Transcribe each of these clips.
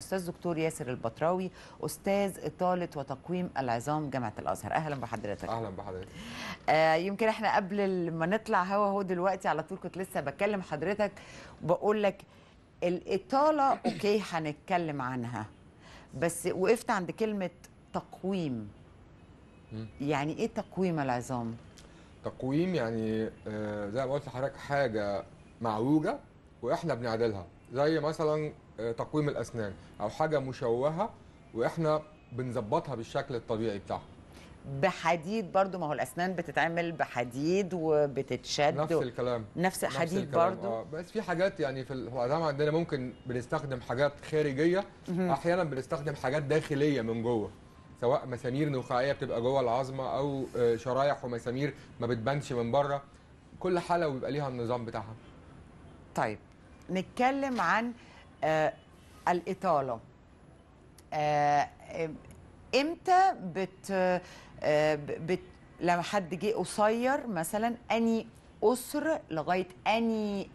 الاستاذ دكتور ياسر البطراوي أستاذ إطالة وتقويم العظام جامعة الأزهر. أهلا بحضرتك. أهلا بحضرتك. آه يمكن إحنا قبل ما نطلع هوا هو دلوقتي على طول كنت لسه بكلم حضرتك وبقول لك الإطالة أوكي هنتكلم عنها بس وقفت عند كلمة تقويم. يعني إيه تقويم العظام؟ تقويم يعني آه، زي ما قلت لحضرتك حاجة معوجة وإحنا بنعدلها. زي مثلا تقويم الأسنان أو حاجة مشوهة وإحنا بنظبطها بالشكل الطبيعي بتاعها. بحديد برضو ما هو الأسنان بتتعمل بحديد وبتتشد نفس الكلام. نفس نفس حديد الكلام، برضو. آه، بس في حاجات يعني في العظام عندنا ممكن بنستخدم حاجات خارجية. أحيانا بنستخدم حاجات داخلية من جوه سواء مسامير نخاعية بتبقى جوه العظمة أو آه، شرايح ومسامير ما بتبانش من بره. كل حالة وبيبقى ليها النظام بتاعها. طيب نتكلم عن آه الإطالة. آه آه، إمتى بت, آه بت لما حد جه قصير مثلا أني قصر لغاية أني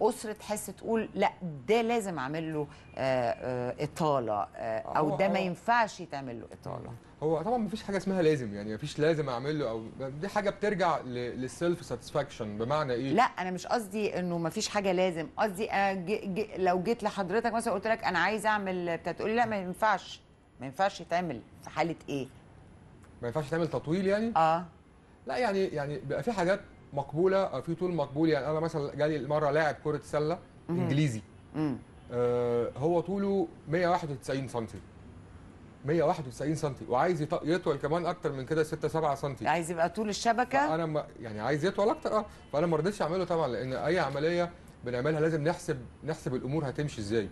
قصر تحس تقول لا ده لازم أعمل له آه آه إطالة آه أو ده ما ينفعش يتعمل له إطالة. هو طبعا مفيش حاجة اسمها لازم يعني مفيش لازم أعمل له أو دي حاجة بترجع لل self satisfaction بمعنى إيه؟ لا أنا مش قصدي إنه ما فيش حاجة لازم قصدي جي جي لو جيت لحضرتك مثلا قلت لك أنا عايز أعمل بتاع تقول لي لا ما ينفعش. ما ينفعش يتعمل في حالة إيه؟ ما ينفعش تعمل تطويل يعني؟ آه. لا يعني يعني بيبقى في حاجات مقبولة أو في طول مقبول. يعني أنا مثلا جالي مرة لاعب كرة سلة إنجليزي. آه هو طوله 191 سم 191 سم وعايز يط- يطول كمان أكتر من كده 6 7 سم عايز يبقى طول الشبكة؟ أنا ما يعني عايز يطول أكتر آه. فأنا ما رضيتش أعمله طبعا لأن أي عملية بنعملها لازم نحسب نحسب الأمور هتمشي إزاي.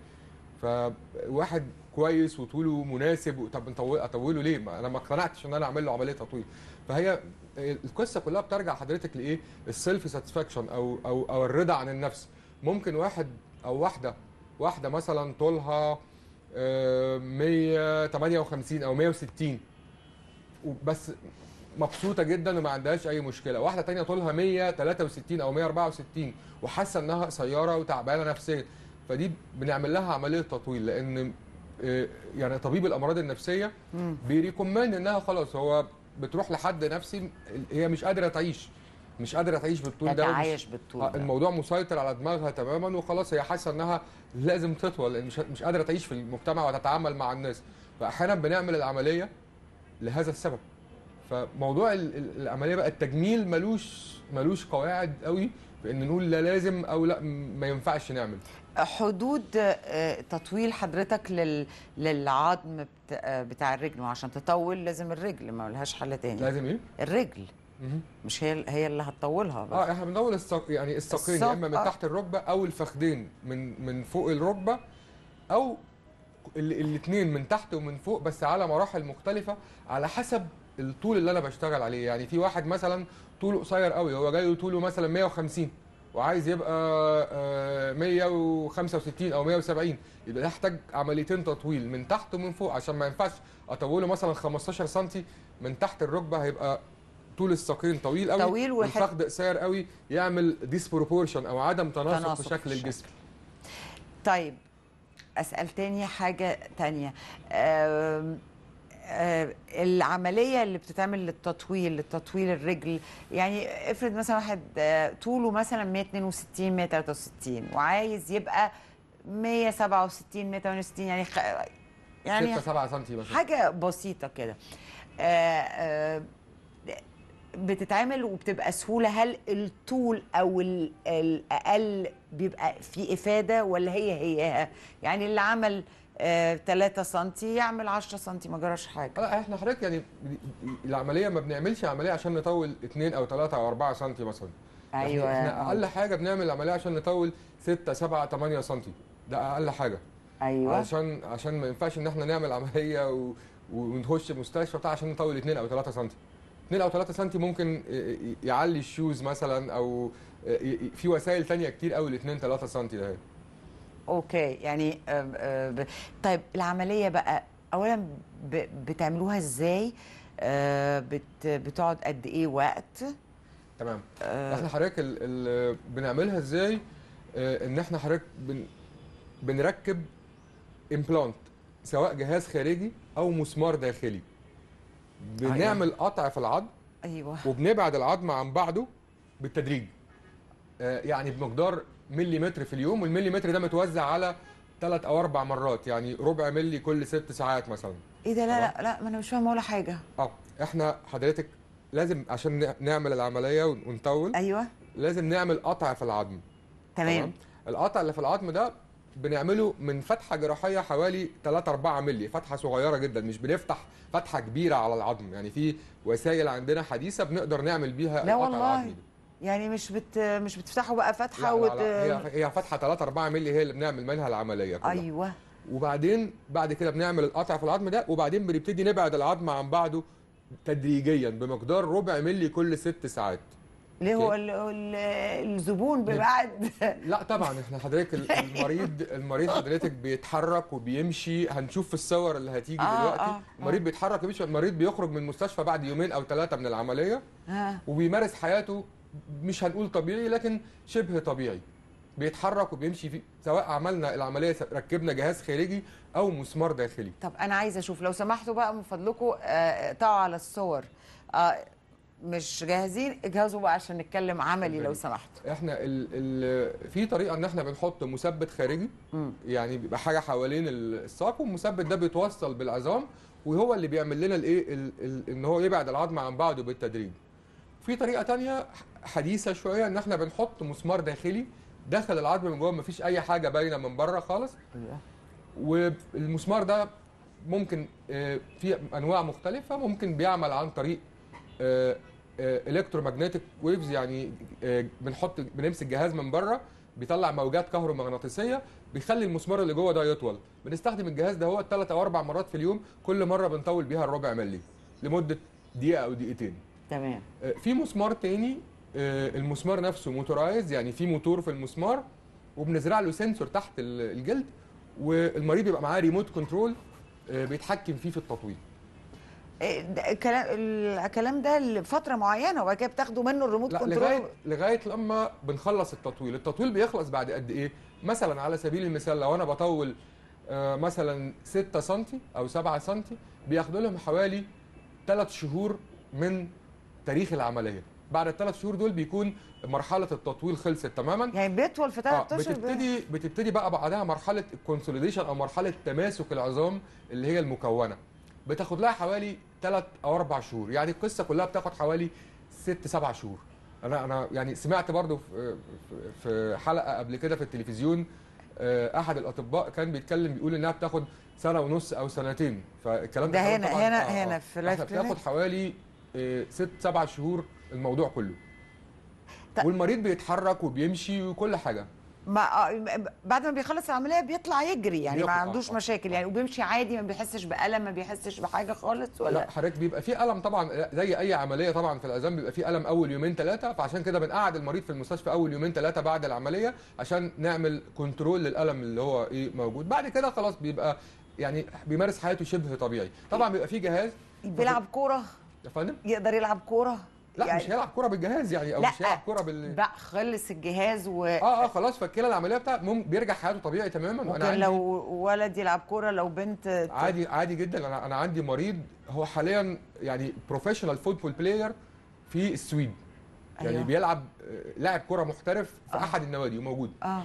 فواحد كويس وطوله مناسب طب أطوله ليه؟ ما أنا ما اقتنعتش إن أنا أعمل له عملية تطويل. فهي القصة كلها بترجع حضرتك لإيه؟ ال self satisfaction أو أو أو الرضا عن النفس. ممكن واحد أو واحدة واحدة مثلا طولها آه، 158 أو 160 بس مبسوطة جدا وما عندهاش أي مشكلة. واحدة تانية طولها 163 أو 164 وحاسة إنها قصيره وتعبانة نفسيا. فدي بنعمل لها عملية تطويل لأن آه، يعني طبيب الأمراض النفسية بيريكومند إنها خلاص هو بتروح لحد نفسي هي مش قادرة تعيش مش قادرة تعيش بالطول ده تتعايش بالطول آه، ده. الموضوع مسيطر على دماغها تماما وخلاص هي حاسة إنها لازم تطول لأن مش مش قادرة تعيش في المجتمع وتتعامل مع الناس. فاحيانا بنعمل العملية لهذا السبب. فموضوع ال- ال- العملية بقى التجميل ملوش ملوش قواعد قوي في إن نقول لا لازم أو لا ما ينفعش نعمل. حدود آه، تطويل حضرتك لل... للعظم. آه، بتاع الرجل وعشان تطول لازم الرجل ما لهاش حل تاني لازم إيه؟ الرجل. مش هي هي اللي هتطولها بس. آه إحنا بنطول الساق يعني الساقين يا إما من. تحت الركبة أو الفخدين من من فوق الركبة أو الاثنين من تحت ومن فوق بس على مراحل مختلفة على حسب الطول اللي أنا بشتغل عليه يعني في واحد مثلا طوله قصير قوي هو جاي طوله مثلا 150 وعايز يبقى آه، 165 أو 170 يبقى ده يحتاج عمليتين تطويل من تحت ومن فوق. عشان ما ينفعش أطوله مثلا 15 سم من تحت الركبة هيبقى طول الساقين طويل قوي طويل والفخذ قصير قوي يعمل ديسبروبورشن أو عدم تناسق, تناسق في شكل. الجسم. طيب أسأل تاني حاجة تانية. آم، آه، العملية اللي بتتعمل للتطويل لتطويل الرجل. يعني افرض مثلا واحد آه، طوله مثلا 162 163 وعايز يبقى 167 168 يعني خ... يعني 6 7 سم مثلا. حاجة بسيطة كده. آه، آه، بتتعمل وبتبقى سهولة. هل الطول أو ال- الاقل بيبقى في إفادة ولا هي هي يعني اللي عمل 3 سم يعمل 10 سم ما جراش حاجة. لا إحنا حضرتك يعني العملية ما بنعملش عملية عشان نطول 2 أو 3 أو 4 سم مثلا. أيوه. إحنا, أقل حاجة بنعمل عمليه عشان نطول 6 7 8 سم ده أقل حاجة. أيوه. عشان عشان ما ينفعش إن إحنا نعمل عملية و... ونخش مستشفى بتاع عشان نطول 2 أو 3 سم 2 أو 3 سم ممكن يعلي ال shoes مثلا أو في وسائل تانية كتير قوي ل 2 3 سم ده. okay. يعني آه، آه، طيب العملية بقى اولا بتعملوها إزاي؟ آه، بت بتقعد قد إيه وقت؟ تمام. إحنا حضرتك. بنعملها إزاي؟ إن إحنا حضرتك بن... بنركب امبلانت سواء جهاز خارجي أو مسمار داخلي. بنعمل قطع في العظم أيوه. وبنبعد العظم عن بعضه بالتدريج. يعني بمقدار مليمتر في اليوم والمليمتر ده متوزع على ثلاث أو أربع مرات يعني ربع ملي كل ست ساعات مثلا. إيه ده؟ لا لا لا ما أنا مش فاهمة ولا حاجة. آه إحنا حضرتك لازم عشان نعمل العملية ون- ونطول. أيوه. لازم نعمل قطع في العظم. تمام. القطع اللي في العظم ده بنعمله من فتحة جراحية حوالي 3 4 مللي فتحة صغيرة جدا مش بنفتح فتحة كبيرة على العظم. يعني في وسائل عندنا حديثة بنقدر نعمل بيها القطع. العظمي ده يعني مش بت مش بتفتحوا بقى لا فتحة لا وت... هي هي فتحة 3 4 مللي هي اللي بنعمل منها العملية كلها. أيوه. وبعدين بعد كده بنعمل القطع في العظم ده وبعدين بنبتدي نبعد العظم عن بعضه تدريجيا بمقدار ربع ملي كل ست ساعات. ليه هو ال... ال... الزبون بيبعد لا طبعا إحنا حضرتك ال- المريض المريض حضرتك بيتحرك وبيمشي. هنشوف في الصور اللي هتيجي آه، دلوقتي. آه، المريض بيتحرك ويمشي المريض بيخرج من المستشفى بعد يومين أو ثلاثة من العملية ها وبيمارس حياته مش هنقول طبيعي لكن شبه طبيعي. بيتحرك وبيمشي في سواء عملنا العملية ركبنا جهاز خارجي أو مسمار داخلي. طب أنا عايزة أشوف لو سمحتوا بقى من فضلكم آه، اقطعوا على الصور. آه، مش جاهزين اجهزوا بقى عشان نتكلم عملي لو سمحتوا. إحنا ال ال في طريقة إن إحنا بنحط مثبت خارجي. يعني بيبقى حاجة حوالين الساق والمثبت ده بيتوصل بالعظام وهو اللي بيعمل لنا الإيه ال- ال- إن هو يبعد العظم عن بعضه بالتدريج. في طريقة تانية حديثة شوية إن إحنا بنحط مسمار داخلي داخل العظم من جوه مفيش أي حاجة باينة من بره خالص. والمسمار ده ممكن آه، في أنواع مختلفة ممكن بيعمل عن طريق الكترومagnetic ويفز يعني آه، بنحط بنمسك جهاز من بره بيطلع موجات كهرومغناطيسية بيخلي المسمار اللي جوه ده يطول. بنستخدم الجهاز ده هو ثلاث أو أربع مرات في اليوم كل مرة بنطول بيها الربع ملي لمدة دقيقة أو دقيقتين. تمام. آه، في مسمار تاني آه، المسمار نفسه motorized يعني في موتور في المسمار وبنزرع له sensor تحت ال- الجلد والمريض بيبقى معاه remote control آه، بيتحكم فيه في التطويل. ده الكلام ده لفترة معينة وبعد كده بتاخدوا منه الريموت لا control لغايه لغاية لما بنخلص التطويل. التطويل بيخلص بعد قد إيه؟ مثلا على سبيل المثال لو أنا بطول آه، مثلا 6 سم أو 7 سم بياخدوا لهم حوالي 3 شهور من تاريخ العملية. بعد الثلاث شهور دول بيكون مرحلة التطويل خلصت تماما. يعني بيطول في ثلاث آه أشهر؟ بتبتدي بتبتدي بقى بعدها مرحلة الكونسوليديشن أو مرحلة تماسك العظام اللي هي المكونة. بتاخد لها حوالي 3 أو 4 شهور. يعني القصة كلها بتاخد حوالي 6 7 شهور. أنا أنا يعني سمعت برضو في حلقة قبل كده في التلفزيون آه، أحد الأطباء كان بيتكلم بيقول إنها بتاخد سنة ونص أو سنتين. فالكلام ده كلام هنا- هنا- آه، هنا آه. في life بتاخد؟ حوالي 6 7 شهور الموضوع كله. والمريض بيتحرك وبيمشي وكل حاجة. ما آه، بعد ما بيخلص العملية بيطلع يجري يعني ما عندوش آه. مشاكل يعني وبيمشي عادي ما بيحسش بألم ما بيحسش بحاجة خالص لا ولا حضرتك بيبقى في ألم طبعا زي أي عملية طبعا في العظام بيبقى في ألم أول يومين ثلاثة فعشان كده بنقعد المريض في المستشفى أول يومين ثلاثة بعد العملية عشان نعمل control للألم اللي هو إيه موجود. بعد كده خلاص بيبقى يعني بيمارس حياته شبه طبيعي. طبعا بيبقى في جهاز. بيلعب كورة. يا فندم يقدر يلعب كورة لا يعني مش هيلعب كورة بالجهاز يعني أو لا. مش هيلعب كورة بال بقى خلص الجهاز و آه آه خلاص فكده العملية بتاعت مم- بيرجع حياته طبيعي تماما ممكن عندي- لو ولد يلعب كورة لو بنت عادي عادي جدا أنا أنا عندي مريض هو حاليا يعني professional football player في السويد يعني أيوة. بيلعب آه، لاعب كره محترف في آه. أحد النوادي وموجود آه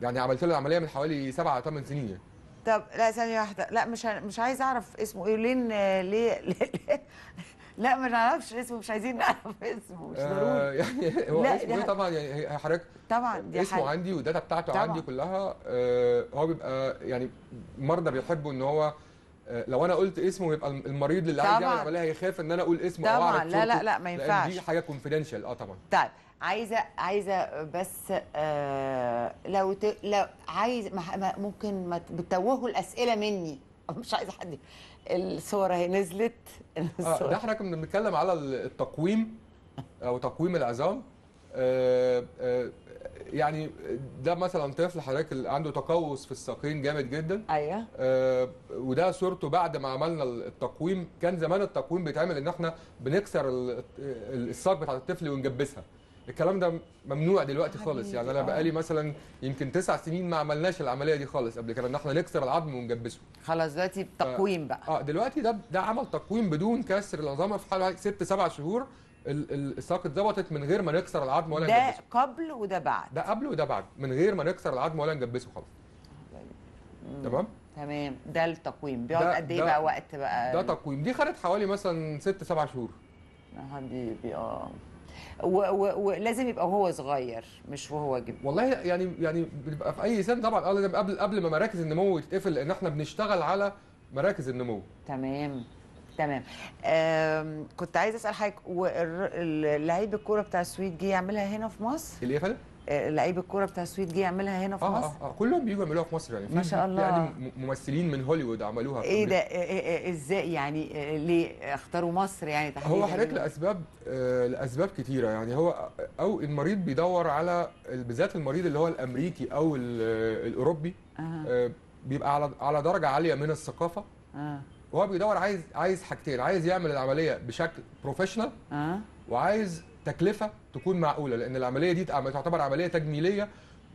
يعني عملت له العملية من حوالي سبعة أو ثمان سنين يعني. طب لا ثانية واحدة لا مش مش عايز أعرف اسمه إيه آه، ليه, ليه لا ما نعرفش اسمه مش عايزين نعرف اسمه مش ضروري. آه يعني هو لا، اسمه إيه؟ حاجة- طبعا يعني حضرتك طبعا دي اسمه حاجة عندي وال data بتاعته طبعا. عندي كلها آه هو بيبقى يعني مرضى بيحبوا إن هو آه، لو أنا قلت اسمه يبقى المريض اللي عايز. يعمل عمليه هيخاف إن أنا أقول اسمه أو طبعا. أعرف لا لا لا ما ينفعش دي حاجة confidential آه طبعا. طيب عايزة عايزة بس آه لو ت... لو عايز ما ممكن ما بتوهوا الأسئلة مني. مش عايزة حد الصور اهي نزلت. آه. ده إحنا كنا بنتكلم على التقويم أو تقويم العظام. آه، آه، يعني ده مثلا طفل حضرتك اللي عنده تقوس في الساقين جامد جدا. أيوه. آه، وده صورته بعد ما عملنا التقويم. كان زمان التقويم بيتعمل إن إحنا بنكسر ال- الساق بتاعت الطفل ونجبسها. الكلام ده ممنوع دلوقتي خالص. يعني أنا آه. بقالي مثلا يمكن تسع سنين ما عملناش العملية دي خالص قبل كده إن إحنا نكسر العظم ونجبسه. خلاص دلوقتي تقويم بقى. آه دلوقتي ده ده عمل تقويم بدون كسر العظام في حوالي ست سبع شهور ال- ال- الساق اتظبطت من غير ما نكسر العظم ولا ده نجبسه. قبل وده بعد. ده قبل وده بعد من غير ما نكسر العظم ولا نجبسه خالص. تمام؟ تمام. ده التقويم. بيقعد ده- قد إيه ده- بقى وقت بقى؟ ده تقويم. دي خدت حوالي مثلا ست سبع شهور. يا حبيبي آه. ولازم يبقى وهو صغير مش وهو كبير. والله يعني يعني بتبقى في أي سن طبعا لازم قبل قبل ما مراكز النمو تتقفل لأن إحنا بنشتغل على مراكز النمو. تمام تمام. كنت عايزة أسأل حضرتك لعيب الكورة بتاع السويد جه يعملها هنا في مصر؟ اللي إيه يا فندم؟ آه، لعيب الكورة بتاع السويد جه يعملها هنا في آه مصر؟ آه آه كلهم بيجوا يعملوها في مصر يعني. ما شاء الله. يعني ممثلين من هوليوود عملوها في إيه ده. إيه- إيه- إيه- إزاي يعني؟ آه، ليه اختاروا مصر يعني تحديدا؟ هو حضرتك لأسباب آه لأسباب كتيرة يعني. هو أو المريض بيدور على بالذات المريض اللي هو الأمريكي أو ال- الأوروبي آه آه بيبقى على على درجة عالية من الثقافة. آه وهو بيدور عايز عايز حاجتين عايز يعمل العملية بشكل professional آه وعايز تكلفة تكون معقولة لأن العملية دي تعتبر عملية تجميلية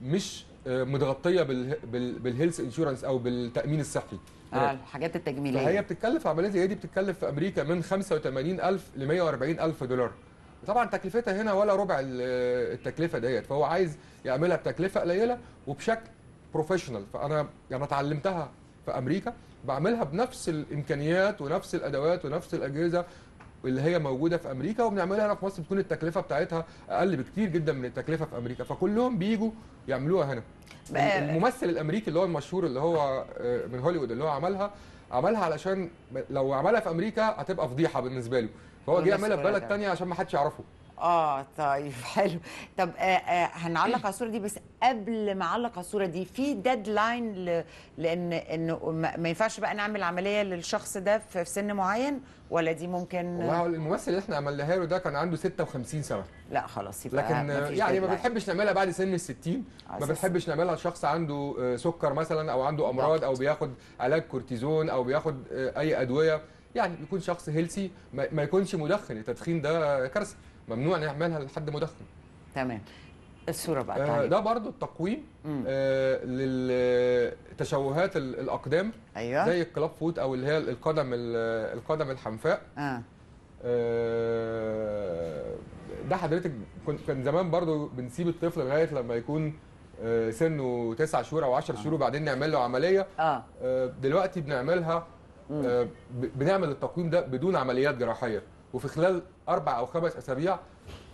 مش آه، متغطية بال بال بال health insurance أو بالتأمين الصحي. آه الحاجات التجميلية. فهي بتتكلف عملية زي دي بتتكلف في أمريكا من 85000 ل 140000 دولار. طبعا تكلفتها هنا ولا ربع ال- التكلفة ديت. فهو عايز يعملها بتكلفة قليلة وبشكل بروفيشنال فأنا يعني اتعلمتها في أمريكا بعملها بنفس الإمكانيات ونفس الأدوات ونفس الأجهزة اللي هي موجودة في أمريكا وبنعملها هنا في مصر بتكون التكلفة بتاعتها أقل بكتير جدا من التكلفة في أمريكا. فكلهم بيجوا يعملوها هنا. الممثل الأمريكي اللي هو المشهور اللي هو آه، من هوليوود اللي هو عملها عملها علشان لو عملها في أمريكا هتبقى فضيحة بالنسبة له. فهو جه يعملها في بلد تانية عشان ما حدش يعرفه. آه طيب حلو. طب آه آه هنعلق على الصورة دي بس قبل ما أعلق على الصورة دي في ديدلاين ل... لأن انه ما ما ينفعش بقى نعمل عملية للشخص ده في سن معين؟ ولا دي ممكن؟ والله هو الممثل اللي إحنا عملناها له ده كان عنده 56 سنة. لا خلاص يبقى لكن آه، مفيش يعني ما. بنحبش نعملها بعد سن ال 60 ما أساس. بنحبش نعملها لشخص عنده آه، سكر مثلا أو عنده أمراض أو بياخد علاج كورتيزون أو بياخد آه، أي أدوية. يعني يكون شخص healthy ما ما يكونش مدخن. التدخين ده كارثة. ممنوع نعملها لحد مدخن. تمام. الصورة بقى آه، ده برضو التقويم. آه، للتشوهات ال- الأقدام أيوه. زي ال club foot أو اللي هي القدم ال- القدم الحنفاء. آه. آه، ده حضرتك كان زمان برضو بنسيب الطفل لغاية لما يكون آه، سنه 9 شهور أو 10 شهور وبعدين نعمل له عملية. آه. آه، دلوقتي بنعملها آه، بنعمل التقويم ده بدون عمليات جراحية. وفي خلال أربع أو خمس أسابيع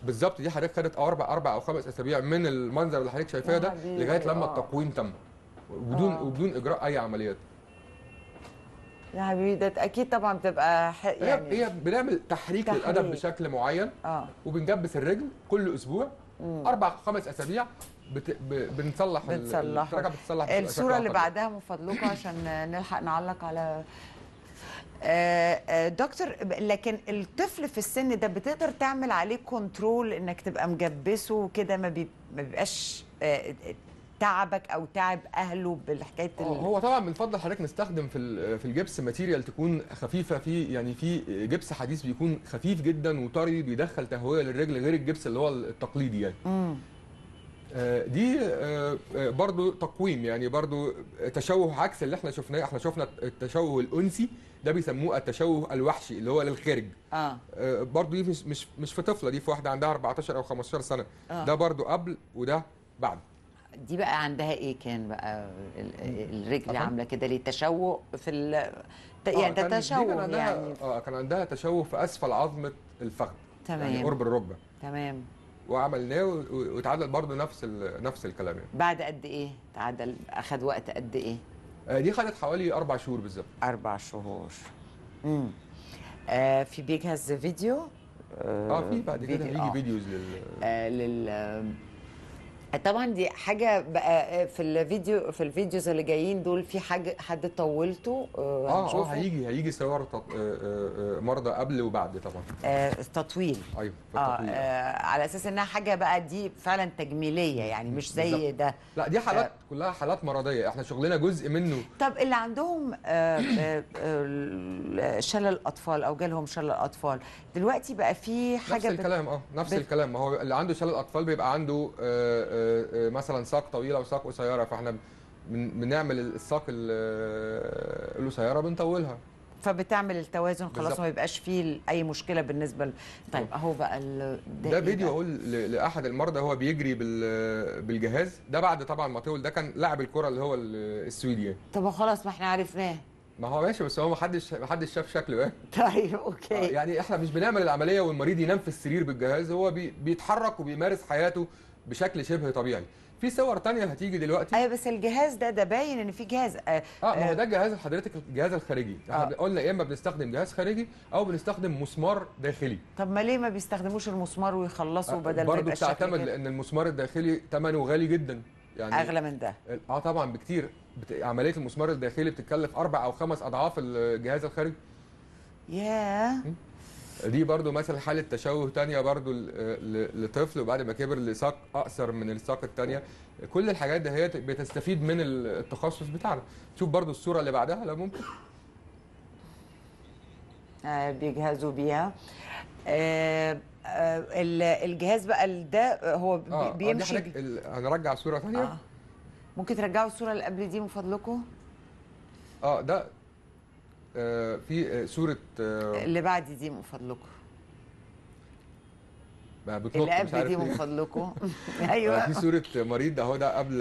بالظبط دي حضرتك خدت أربع أربع أو خمس أسابيع من المنظر اللي حضرتك شايفاه ده حبيبي، لغاية لما آه. التقويم تم وبدون آه. وبدون إجراء أي عمليات يا حبيبي ده أكيد طبعا بتبقى ح... هي يعني هي بنعمل تحريك, تحريك. للقدم بشكل معين آه وبنجبس الرجل كل أسبوع أربع خمس أسابيع بت... ب... بنصلح ال- بنصلحها. الدرجه بتصلح بشكل الصورة اللي. بعدها من فضلكم عشان نلحق نعلق على دكتور لكن الطفل في السن ده بتقدر تعمل عليه كنترول إنك تبقى مجبسه وكده ما بي- ما بيبقاش آه، تعبك أو تعب أهله بالحكاية آه، ال- هو طبعا بنفضل حضرتك نستخدم في في الجبس ماتيريال تكون خفيفة في يعني في جبس حديث بيكون خفيف جدا وطري بيدخل تهوية للرجل غير الجبس اللي هو التقليدي يعني. آه، دي آه، آه، برضو تقويم يعني برضو تشوه عكس اللي إحنا شفناه. إحنا شفنا التشوه الانسي ده بيسموه التشوه الوحشي اللي هو للخارج آه. آه، برضو دي مش مش مش في طفلة دي في واحدة عندها 14 أو 15 سنة. آه. ده برضو قبل وده بعد. دي بقى عندها إيه كان بقى؟ ال- الرجل؟ عاملة كده ليه؟ تشوه في ال آه، يعني كان- دي كان تشوه عندها يعني. آه كان عندها تشوه في أسفل عظمة الفخذ يعني تمام. قرب الركبة. تمام. وعملناه واتعدل برضو نفس نفس الكلام يعني. بعد قد إيه؟ تعادل أخد وقت قد إيه؟ آه، دي خدت حوالي أربع شهور بالظبط. أربع شهور. امم آه في بيجهز فيديو؟ آه في بعد كده فيديو- هيجي آه. فيديوز لل آه لل طبعا دي حاجة بقى في الفيديو في الفيديوز اللي جايين دول في حاجة حد طولته آه، آه آه هنشوفه؟ هيجي هيجي صور تط- آه، آه، آه، مرضى قبل وبعد طبعا. آه، تطويل. أيوه التطويل. آه، على أساس إنها حاجة بقى دي فعلا تجميلية يعني مش زي بالظبط. ده. لا دي حالات كلها حالات مرضية. إحنا شغلنا جزء منه. طب اللي عندهم آه، آه، آه، شلل اطفال أو جالهم شلل اطفال دلوقتي بقى في نفس حاجة بت- الكلام آه نفس بت- الكلام. ما هو اللي عنده شلل اطفال بيبقى عنده آه، آه، آه، مثلا ساق طويلة وساق قصيرة فإحنا بن- بنعمل الساق ال- القصيرة بنطولها فبتعمل التوازن خلاص. ما يبقاش فيه أي مشكلة بالنسبة ل... طيب أهو بقى ال... ده إيه فيديو؟ أقول لأحد المرضى هو بيجري بال- بالجهاز ده بعد طبعا ما طول ده كان لاعب الكرة اللي هو ال- السويدي يعني. طب خلاص ما إحنا عرفناه ما هو ماشي بس هو ما حدش ما حدش شاف شكله إيه طيب آه، okay يعني إحنا مش بنعمل العملية والمريض ينام في السرير بالجهاز هو بي بيتحرك وبيمارس حياته بشكل شبه طبيعي. في صور تانية هتيجي دلوقتي. أيوه بس الجهاز ده ده باين إن في جهاز آه آه ما هو آه، ده جهاز حضرتك الجهاز الخارجي. إحنا آه. قلنا يا إما بنستخدم جهاز خارجي أو بنستخدم مسمار داخلي. طب ما ليه ما بيستخدموش المسمار ويخلصوا بدل ما يبقى الشكل بتعتمد لأن المسمار الداخلي ثمنه غالي جدا. يعني أغلى من ده. آه طبعا بكتير. بت... عملية المسمار الداخلي بتتكلف أربع أو خمس أضعاف الجهاز الخارجي. ياه. دي برضو مثلا حالة تشوه تانية برضو لطفل وبعد ما كبر لساق أقصر من الساق التانية. كل الحاجات دي هي بتستفيد من التخصص بتاعنا. شوف برضو الصورة اللي بعدها لو ممكن. آه بيجهزوا بيها. آه آه ال- الجهاز بقى ده هو آه، بيمشي ال- هنرجع صورة ثانية آه. ممكن ترجعوا الصورة اللي قبل دي من فضلكم آه ده آه في آه، صوره آه اللي بعد دي من فضلكم. اللي قبل دي من ليه. فضلكم. آه، أيوه في صورة مريض اهو ده قبل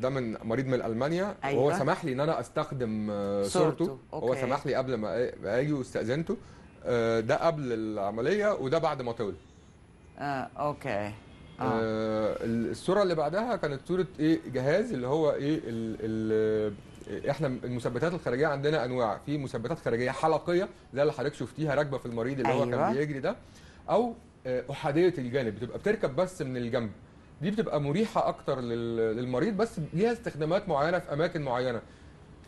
ده من مريض من ألمانيا. أيوة. وهو سمح لي إن أنا أستخدم آه، صورته. هو. سمح لي قبل ما أجي واستأذنته. آه، ده قبل العملية وده بعد ما طول. آه أوكي. آه، الصورة اللي بعدها كانت صوره إيه جهاز اللي هو إيه ال ال إحنا المثبتات الخارجية عندنا انواع. في مثبتات خارجية حلقية زي اللي حضرتك شفتيها راكبة في المريض اللي هو أيوة. كان بيجري ده. أو آه، أحادية الجانب. بتبقى بتركب بس من الجنب. دي بتبقى مريحة أكتر لل- للمريض بس ليها استخدامات معينة في أماكن معينة.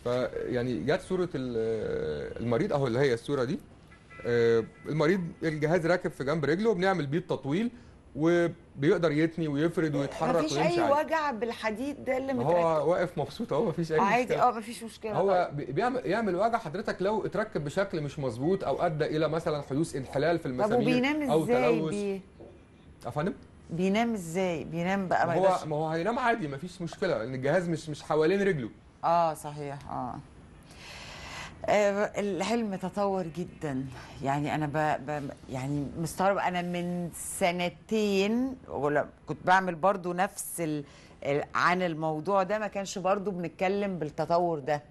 فيعني جت صورة ال- المريض أهو اللي هي الصورة دي. آه، المريض الجهاز راكب في جنب رجله وبنعمل بيه التطويل. وبيقدر يتني ويفرد ويتحرك مفيش أي عادي. وجع بالحديد ده اللي متركب هو واقف مبسوط اهو مفيش أي عادي مشكلة. آه مفيش مشكلة هو بي- بيعمل يعمل وجع حضرتك لو اتركب بشكل مش مظبوط أو أدى إلى مثلا حدوث انحلال في طب المسامير وبينام أو تلوث. بي... أفندم؟ بينام إزاي؟ بينام بقى ما هو ما هو هينام عادي مفيش مشكلة لأن الجهاز مش مش حوالين رجله. آه صحيح آه. العلم تطور جدا. يعني أنا ب... ب... يعني مستغرب. أنا من سنتين ولا كنت بعمل برضو نفس ال... عن الموضوع ده. ما كانش برضو بنتكلم بالتطور ده.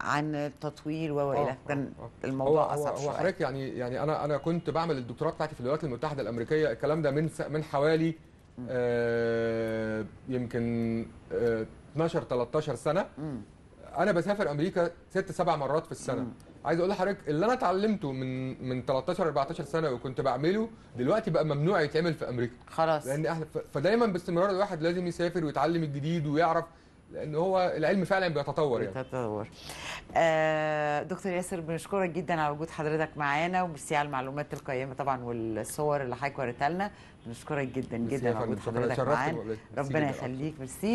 عن التطوير و آه، والى كان آه، آه. الموضوع هو هو, أصعب هو شوية. حضرتك يعني يعني أنا أنا كنت بعمل الدكتوراه بتاعتي في الولايات المتحدة الأمريكية. الكلام ده من س- من حوالي آه يمكن آه 12 13 سنة. مم. أنا بسافر أمريكا ست سبع مرات في السنة. مم. عايز أقول لحضرتك اللي أنا اتعلمته من من 13 14 سنة وكنت بعمله دلوقتي بقى ممنوع يتعمل في أمريكا. خلاص. لأن إحنا فدايما باستمرار الواحد لازم يسافر ويتعلم الجديد ويعرف لأن هو العلم فعلا بيتطور يعني. تطور آه دكتور ياسر بنشكرك جدا على وجود حضرتك معانا وميرسي على المعلومات القيمة طبعا والصور اللي حضرتك وريتها لنا. بنشكرك جدا جدا على وجود. حضرتك معانا. ربنا. يخليك. ميرسي.